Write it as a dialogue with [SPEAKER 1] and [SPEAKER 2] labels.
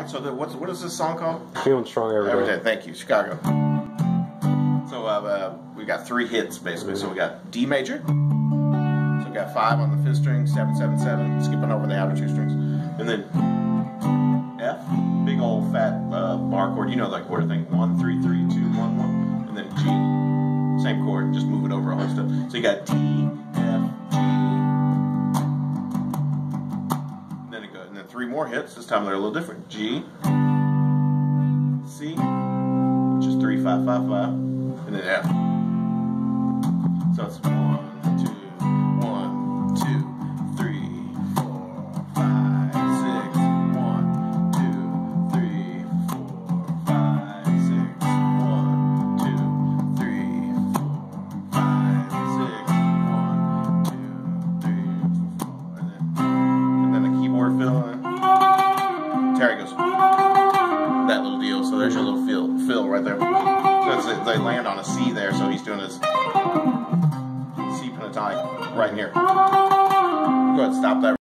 [SPEAKER 1] right, so the, what's what is this song called?
[SPEAKER 2] Feeling strong every
[SPEAKER 1] Every
[SPEAKER 2] day.
[SPEAKER 1] day. Thank you, Chicago. So uh, uh, we got three hits basically. So we got D major. So we got five on the fifth string, seven, seven, seven, skipping over the outer two strings, and then F, big old fat uh, bar chord. You know that chord thing. One, three, three, two, one, one, and then G, same chord, just move it over a whole step. So you got D, three more hits. This time they're a little different. G, C, which is three, five, five, five, and then F. So it's one, two, one, two, three, four, five, six, one, two, three, four, five, six, one, two, three, four, five, six, one, two, three, four, and then and then the keyboard fill That little deal. So there's your little fill fill right there. They land on a C there, so he's doing his C pentatonic right here. Go ahead, stop that.